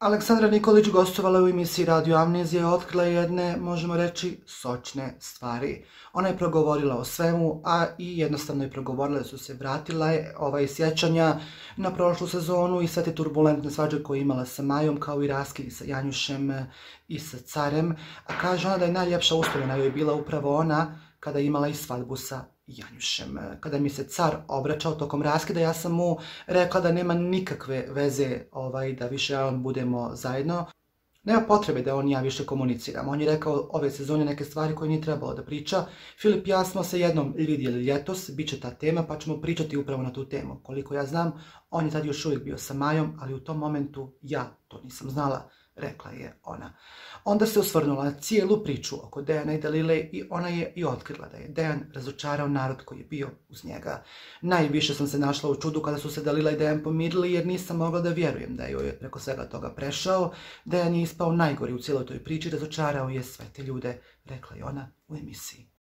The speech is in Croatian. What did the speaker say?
Aleksandra Nikolić gostovala u emisiji Radio Amnezija i otkrila jedne, možemo reći, sočne stvari. Ona je progovorila o svemu, a i jednostavno je progovorila da su se vratila ovaj sjećanja na prošlu sezonu i sve te turbulentne svađe koje je imala sa Majom, kao i raskidi sa Janjušem i sa Carem. A kaže ona da je najljepša uspomena joj bila upravo ona kada je imala i svadbu sa Janjušem. Kada mi se car obraćao tokom raskida, ja sam mu rekla da nema nikakve veze ovaj, da više on budemo zajedno. Nema potrebe da on i ja više komuniciramo. On je rekao ove sezone neke stvari koje nije trebalo da priča. Filip i ja smo se jednom vidjeli ljetos, bit će ta tema, pa ćemo pričati upravo na tu temu. Koliko ja znam, on je tad još uvijek bio sa Majom, ali u tom momentu ja to nisam znala rekla je ona. Onda se osvrnula cijelu priču oko Dejana i Dalile i ona je i otkrila da je Dejan razočarao narod koji je bio uz njega. Najviše sam se našla u čudu kada su se Dalila i Dejan pomirili jer nisam mogla da vjerujem da je joj preko svega toga prešao. Dejan je ispao najgori u cijeloj toj priči, razočarao je sve te ljude, rekla je ona u emisiji.